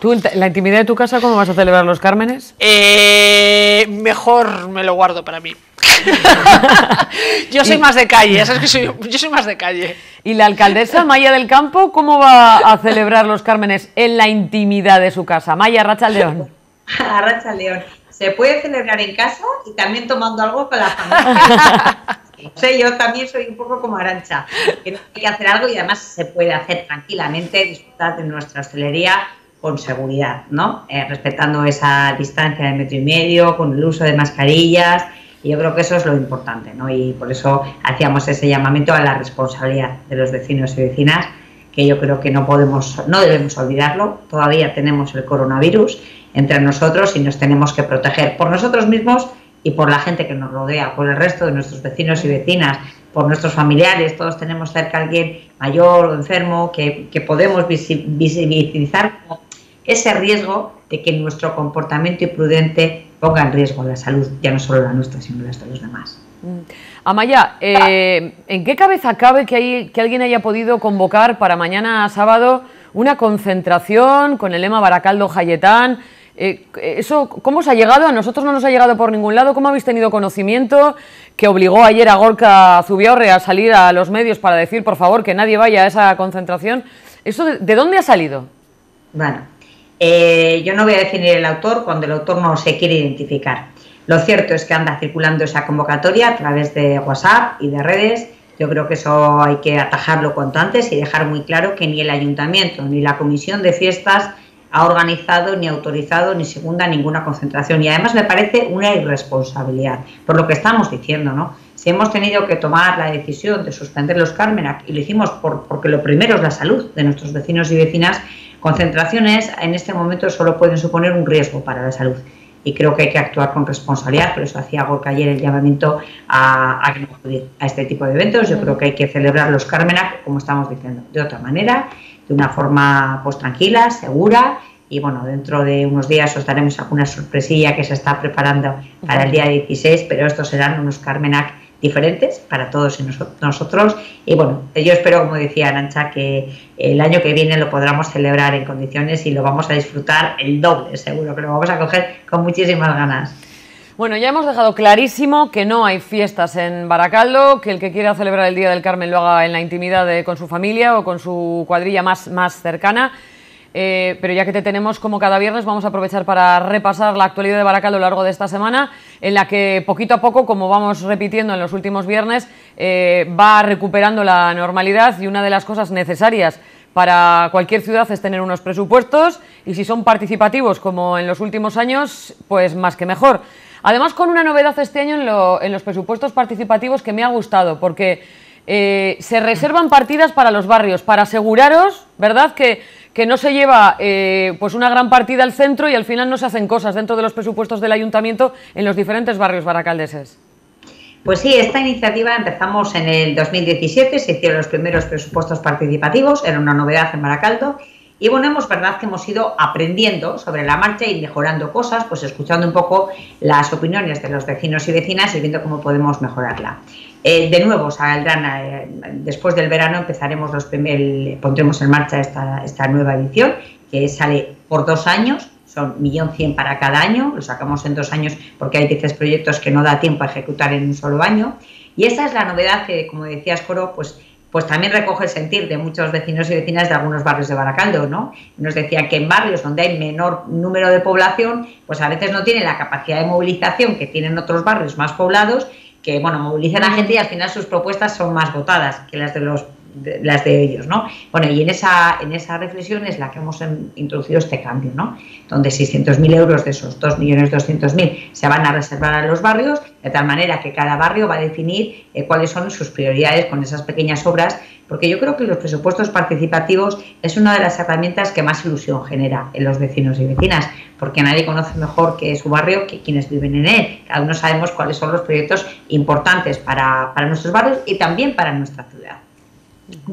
¿Tú, la intimidad de tu casa, cómo vas a celebrar los Cármenes? Eh, mejor me lo guardo para mí. yo soy más de calle, ¿sabes que soy, yo soy más de calle. ¿Y la alcaldesa Maya del Campo cómo va a celebrar los Cármenes en la intimidad de su casa? Maya Racha León. Racha León. Se puede celebrar en casa y también tomando algo con la familia. sé, yo también soy un poco como Arancha, que hay que hacer algo y además se puede hacer tranquilamente, disfrutar de nuestra hostelería con seguridad, ¿no? Eh, respetando esa distancia de metro y medio, con el uso de mascarillas, y yo creo que eso es lo importante, ¿no? Y por eso hacíamos ese llamamiento a la responsabilidad de los vecinos y vecinas, que yo creo que no podemos, no debemos olvidarlo. Todavía tenemos el coronavirus entre nosotros y nos tenemos que proteger por nosotros mismos y por la gente que nos rodea, por el resto de nuestros vecinos y vecinas, por nuestros familiares. Todos tenemos cerca a alguien mayor enfermo que, que podemos visibilizar ese riesgo de que nuestro comportamiento imprudente ponga en riesgo la salud, ya no solo la nuestra, sino la de los demás. Mm. Amaya, eh, ¿en qué cabeza cabe que, hay, que alguien haya podido convocar para mañana sábado una concentración con el lema Baracaldo Jayetán? Eh, eso, ¿Cómo se ha llegado? A nosotros no nos ha llegado por ningún lado. ¿Cómo habéis tenido conocimiento que obligó ayer a Gorka Zubiaurre a salir a los medios para decir, por favor, que nadie vaya a esa concentración? ¿Eso de dónde ha salido? Bueno, eh, yo no voy a definir el autor cuando el autor no se quiere identificar. Lo cierto es que anda circulando esa convocatoria a través de WhatsApp y de redes. Yo creo que eso hay que atajarlo cuanto antes y dejar muy claro que ni el ayuntamiento ni la comisión de fiestas ha organizado ni autorizado ni segunda ninguna concentración. Y además me parece una irresponsabilidad, por lo que estamos diciendo, ¿no? Si hemos tenido que tomar la decisión de suspender los Carmenac y lo hicimos por, porque lo primero es la salud de nuestros vecinos y vecinas, Concentraciones en este momento solo pueden suponer un riesgo para la salud y creo que hay que actuar con responsabilidad, por eso hacía Gorka ayer el llamamiento a, a, a este tipo de eventos. Yo creo que hay que celebrar los Carmenac, como estamos diciendo, de otra manera, de una forma pues tranquila, segura y bueno, dentro de unos días os daremos alguna sorpresilla que se está preparando para el día 16, pero estos serán unos Carmenac diferentes para todos y nosotros. Y bueno, yo espero, como decía Arancha, que el año que viene lo podamos celebrar en condiciones y lo vamos a disfrutar el doble, seguro que lo vamos a coger con muchísimas ganas. Bueno, ya hemos dejado clarísimo que no hay fiestas en Baracaldo, que el que quiera celebrar el Día del Carmen lo haga en la intimidad de, con su familia o con su cuadrilla más, más cercana. Eh, pero ya que te tenemos como cada viernes, vamos a aprovechar para repasar la actualidad de Baracaldo a lo largo de esta semana, en la que poquito a poco, como vamos repitiendo en los últimos viernes, eh, va recuperando la normalidad y una de las cosas necesarias para cualquier ciudad es tener unos presupuestos y si son participativos como en los últimos años, pues más que mejor. Además, con una novedad este año en, los presupuestos participativos que me ha gustado, porque eh, se reservan partidas para los barrios, para aseguraros, ¿verdad?, que que no se lleva eh, pues una gran partida al centro y al final no se hacen cosas dentro de los presupuestos del ayuntamiento en los diferentes barrios baracaldeses. Pues sí, esta iniciativa empezamos en el 2017, se hicieron los primeros presupuestos participativos, era una novedad en Baracaldo, y bueno, hemos verdad que hemos ido aprendiendo sobre la marcha y mejorando cosas, pues escuchando un poco las opiniones de los vecinos y vecinas y viendo cómo podemos mejorarla. Eh, de nuevo, saldrán, eh, después del verano empezaremos los pondremos en marcha esta, esta nueva edición que sale por dos años, son 1.100.000 para cada año, lo sacamos en dos años porque hay veces proyectos que no da tiempo a ejecutar en un solo año. Y esa es la novedad que, como decías, Coro, pues, pues también recoge el sentir de muchos vecinos y vecinas de algunos barrios de Baracaldo, ¿no? Nos decían que en barrios donde hay menor número de población, pues a veces no tienen la capacidad de movilización que tienen otros barrios más poblados que bueno, movilizan a gente y al final sus propuestas son más votadas que las de los las de ellos, ¿no? Bueno, y en esa, en esa reflexión es la que hemos introducido este cambio, ¿no? Donde 600.000 euros de esos 2.200.000 se van a reservar a los barrios, de tal manera que cada barrio va a definir eh, cuáles son sus prioridades con esas pequeñas obras porque yo creo que los presupuestos participativos es una de las herramientas que más ilusión genera en los vecinos y vecinas, porque nadie conoce mejor que su barrio que quienes viven en él. Cada uno sabemos cuáles son los proyectos importantes para, para nuestros barrios y también para nuestra ciudad.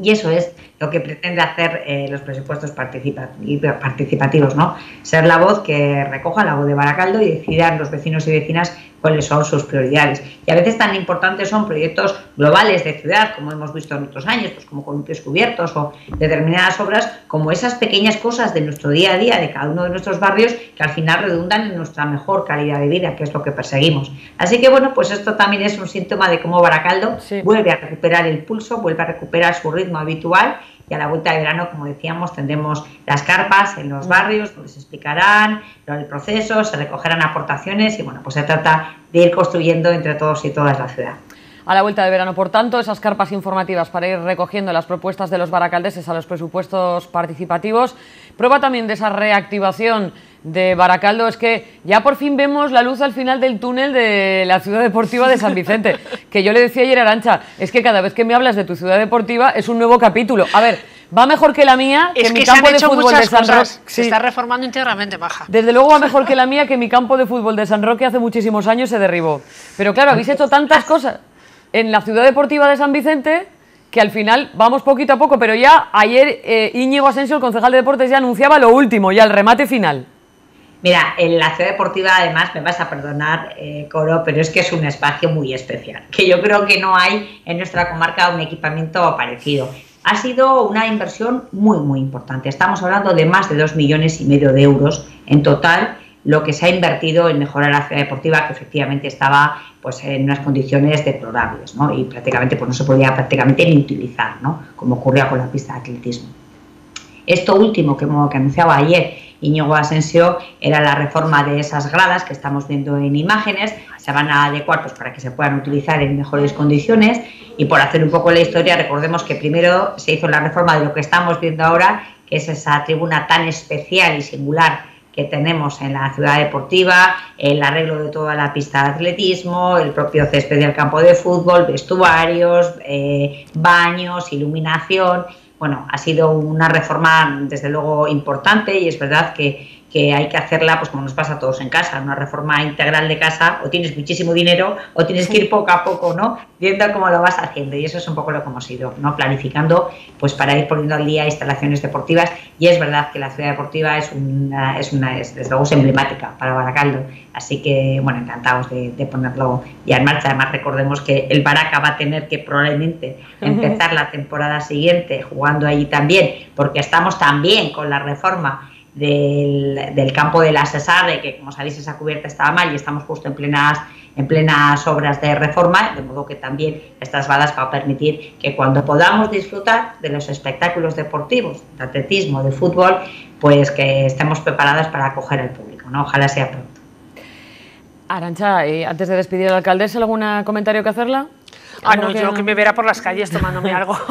Y eso es lo que pretende hacer eh, los presupuestos participativos, ¿no? Ser la voz que recoja la voz de Baracaldo y decidan los vecinos y vecinas cuáles son sus prioridades. Y a veces tan importantes son proyectos globales de ciudad, como hemos visto en otros años, pues como columpios cubiertos o determinadas obras, como esas pequeñas cosas de nuestro día a día, de cada uno de nuestros barrios, que al final redundan en nuestra mejor calidad de vida, que es lo que perseguimos. Así que bueno, pues esto también es un síntoma de cómo Baracaldo vuelve a recuperar el pulso, vuelve a recuperar su ritmo habitual y a la vuelta de verano, como decíamos, tendremos las carpas en los barrios donde se explicarán el proceso, se recogerán aportaciones y bueno, pues se trata de ir construyendo entre todos y todas la ciudad. A la vuelta de verano, por tanto, esas carpas informativas para ir recogiendo las propuestas de los baracaldeses a los presupuestos participativos. Prueba también de esa reactivación de Baracaldo es que ya por fin vemos la luz al final del túnel de la ciudad deportiva de San Vicente. Que yo le decía ayer a Arancha, es que cada vez que me hablas de tu ciudad deportiva es un nuevo capítulo. A ver, va mejor que la mía, que, mi campo de fútbol de San Roque. Se está reformando íntegramente, baja. Desde luego va mejor que la mía, que mi campo de fútbol de San Roque hace muchísimos años se derribó. Pero claro, habéis hecho tantas cosas en la ciudad deportiva de San Vicente que al final vamos poquito a poco, pero ya ayer eh, Íñigo Asensio, el concejal de deportes, ya anunciaba lo último, ya el remate final. Mira, en la ciudad deportiva además me vas a perdonar, eh, Coro, pero es que es un espacio muy especial, que yo creo que no hay en nuestra comarca un equipamiento parecido. Ha sido una inversión muy, muy importante. Estamos hablando de más de dos millones y medio de euros en total lo que se ha invertido en mejorar la ciudad deportiva, que efectivamente estaba pues, en unas condiciones deplorables, ¿no? y prácticamente pues, no se podía prácticamente ni utilizar, ¿no? como ocurría con la pista de atletismo. Esto último que, que anunciaba ayer Iñigo Asensio era la reforma de esas gradas que estamos viendo en imágenes, se van a adecuar pues, para que se puedan utilizar en mejores condiciones y por hacer un poco la historia, recordemos que primero se hizo la reforma de lo que estamos viendo ahora, que es esa tribuna tan especial y singular que tenemos en la ciudad deportiva, el arreglo de toda la pista de atletismo, el propio césped del campo de fútbol, vestuarios, eh, baños, iluminación. Bueno, ha sido una reforma desde luego importante y es verdad que que hay que hacerla, pues como nos pasa a todos en casa, una reforma integral de casa, o tienes muchísimo dinero o tienes que ir poco a poco, ¿no? Viendo cómo lo vas haciendo y eso es un poco lo que hemos ido, ¿no? Planificando, pues para ir poniendo al día instalaciones deportivas y es verdad que la ciudad deportiva es una, es una, es, desde luego es emblemática para Baracaldo, así que, bueno, encantados de, ponerlo ya en marcha. Además, recordemos que el Baraca va a tener que probablemente empezar la temporada siguiente jugando allí también, porque estamos también con la reforma del, campo de la Cesare, que como sabéis esa cubierta estaba mal y estamos justo en plenas, en plenas obras de reforma, de modo que también estas badas va a permitir que cuando podamos disfrutar de los espectáculos deportivos, de atletismo, de fútbol, pues que estemos preparadas para acoger al público. ¿no? Ojalá sea pronto. Arancha, antes de despedir al alcaldesa, ¿algún comentario que hacerla? Ah, no, yo que me verá por las calles tomándome algo.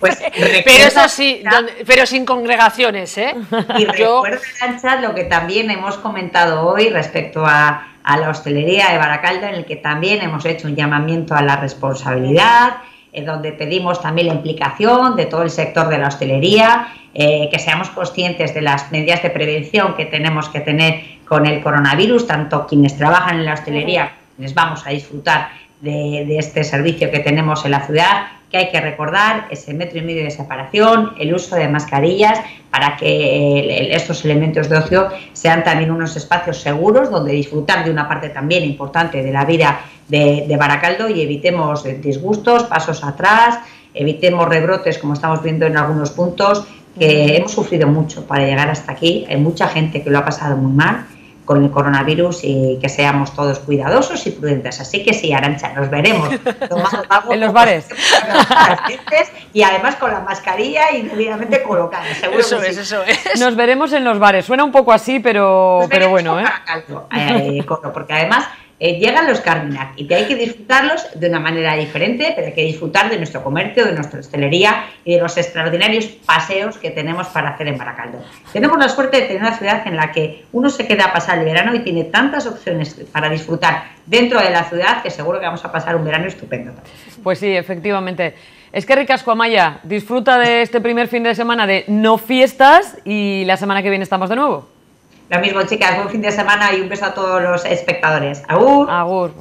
Pues pero eso sí, pero sin congregaciones, ¿eh? Y recuerda, lo que también hemos comentado hoy respecto a, la hostelería de Baracaldo, en el que también hemos hecho un llamamiento a la responsabilidad, en donde pedimos también la implicación de todo el sector de la hostelería, eh, que seamos conscientes de las medidas de prevención que tenemos que tener con el coronavirus, tanto quienes trabajan en la hostelería, quienes vamos a disfrutar de, este servicio que tenemos en la ciudad, que hay que recordar ese metro y medio de separación, el uso de mascarillas, para que estos elementos de ocio sean también unos espacios seguros donde disfrutar de una parte también importante de la vida de, de Baracaldo y evitemos disgustos, pasos atrás, evitemos rebrotes como estamos viendo en algunos puntos, que hemos sufrido mucho para llegar hasta aquí, hay mucha gente que lo ha pasado muy mal con el coronavirus y que seamos todos cuidadosos y prudentes. Así que sí, Arancha, nos veremos en los bares. y además con la mascarilla y debidamente colocada. Seguro eso es, eso es. Nos veremos en los bares. Suena un poco así, pero, pero bueno. ¿eh? eh porque además eh, llegan los Carminac y que hay que disfrutarlos de una manera diferente, pero hay que disfrutar de nuestro comercio, de nuestra hostelería y de los extraordinarios paseos que tenemos para hacer en Baracaldo. Tenemos la suerte de tener una ciudad en la que uno se queda a pasar el verano y tiene tantas opciones para disfrutar dentro de la ciudad que seguro que vamos a pasar un verano estupendo. Pues sí, efectivamente. Es que ricasco Amaya, disfruta de este primer fin de semana de no fiestas y la semana que viene estamos de nuevo. Lo mismo, chicas, buen fin de semana y un beso a todos los espectadores. Agur. Agur.